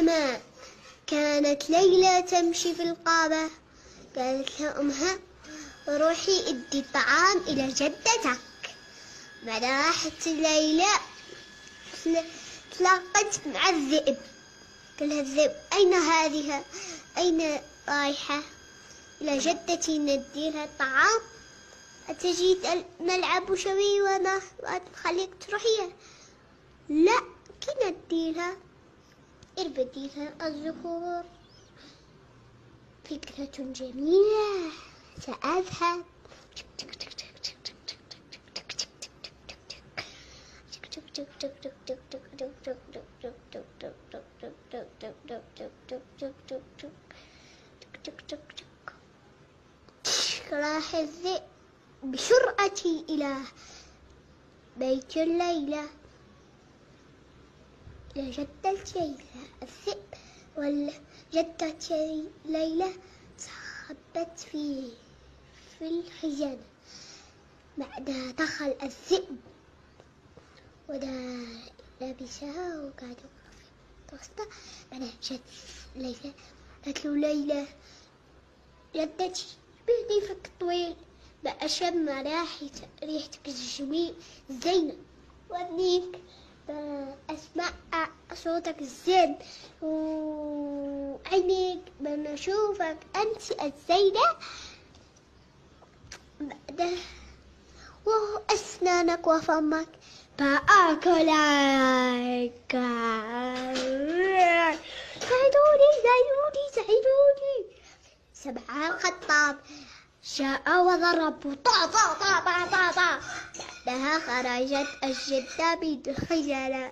زمان كانت ليلى تمشي في الغابة قالت لها أمها روحي ادي طعام إلى جدتك. بعدها راحت ليلى تل- تلاقت مع الذئب. قال لها الذئب أين هذه؟ أين رايحة؟ إلى جدتي ندي لها طعام أتجي نلعب شوي وأنا وأخليك تروحي. لا كي ندي لها الزهور فكرة جميلة. سأذهب. راح الذئب بسرعة إلى بيت الليلة. إلى جدة ليلى الذئب والجدة ليلى صابت في في الخزانة بعدها دخل الذئب ودا لابسها يقرأ في الوسطى بعدها جت ليلى. قالت له ليلى. جدتي بيدي فك طويل بقى شم ريحتك الجميل. زينة وأبنيك أسمع صوتك الزين. وعينيك بما أشوفك أنت الزينة. بعدها وأسنانك وفمك. بأكلك ساعدوني ساعدوني ساعدوني. سبع الخطاب جاء وضرب. طا طا طا طا طا. بعدها خرجت الجدة بالخجلة